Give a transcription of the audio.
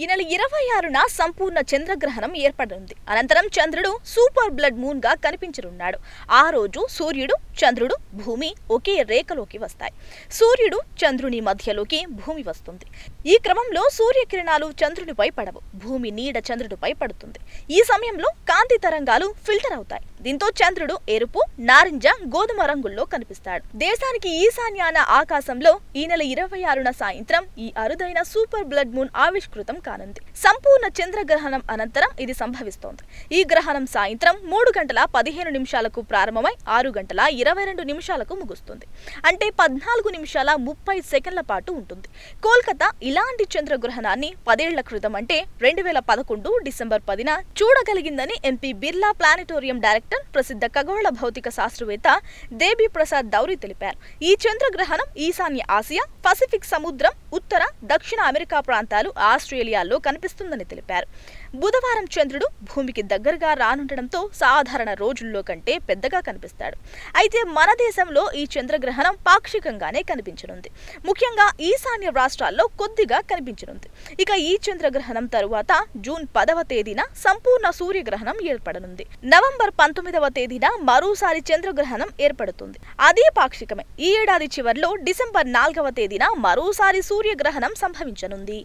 ఈ నెల ఇరవై ఆరున సంపూర్ణ చంద్రగ్రహణం ఏర్పడనుంది అనంతరం చంద్రుడు సూపర్ బ్లడ్ మూన్గా కనిపించనున్నాడు. ఆ రోజు సూర్యుడు చంద్రుడు భూమి ఒకే రేఖలోకి వస్తాయి. సూర్యుడు చంద్రుని మధ్యలోకి భూమి వస్తుంది. ఈ క్రమంలో సూర్యకిరణాలు చంద్రునిపై పడవు. భూమి నీడ చంద్రుడిపై పడుతుంది. ఈ సమయంలో కాంతి తరంగాలు ఫిల్టర్ అవుతాయి. దీంతో చంద్రుడు ఎరుపు నారింజ గోధుమ రంగుల్లో కనిపిస్తాడు. దేశానికి ఈశాన్యాన ఆకాశంలో ఈ నెల ఇరవై ఆరున సాయంత్రం ఈ అరుదైన సూపర్ బ్లడ్ మూన్ ఆవిష్కృతం కానుంది. సంపూర్ణ చంద్రగ్రహణం అనంతరం ఇది సంభవిస్తోంది. ఈ గ్రహణం సాయంత్రం మూడు గంటల పదిహేను నిమిషాలకు ప్రారంభమై ఆరు గంటల ఇరవై రెండు నిమిషాలకు ముగుస్తుంది. అంటే పద్నాలుగు నిమిషాల ముప్పై సెకండ్ల పాటు ఉంటుంది. కోల్కతా ఇలాంటి చంద్రగ్రహణాన్ని పదేళ్ళ క్రితం అంటే రెండు వేల పదకొండు డిసెంబర్ పదిన చూడగలిగిందని ఎంపీ బిర్లా ప్లానెటోరియం డైరెక్టర్ ప్రసిద్ధ ఖగోళ భౌతిక శాస్త్రవేత్త దేబీ ప్రసాద్ దౌరి తెలిపారు. ఈ చంద్రగ్రహణం ఈశాన్య ఆసియా పసిఫిక్ సముద్రం ఉత్తర దక్షిణ అమెరికా ప్రాంతాలు ఆస్ట్రేలియాలో కనిపిస్తుందని తెలిపారు. బుధవారం చంద్రుడు భూమికి దగ్గరగా రానుండడంతో సాధారణ రోజుల్లో కంటే పెద్దగా కనిపిస్తాడు. అయితే మన దేశంలో ఈ చంద్రగ్రహణం పాక్షికంగానే కనిపించనుంది. ముఖ్యంగా ఈశాన్య రాష్ట్రాల్లో కొద్దిగా కనిపించనుంది. ఇక ఈ చంద్రగ్రహణం తరువాత జూన్ పదవ తేదీన సంపూర్ణ సూర్యగ్రహణం ఏర్పడనుంది. నవంబర్ పంతొమ్మిదవ తేదీన మరోసారి చంద్రగ్రహణం ఏర్పడుతుంది. అది పాక్షికమే. ఈ ఏడాది చివరిలో డిసెంబర్ నాలుగవ తేదీన మరోసారి సూర్యగ్రహణం సంభవించనుంది.